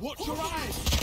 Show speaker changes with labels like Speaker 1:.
Speaker 1: Watch your eyes!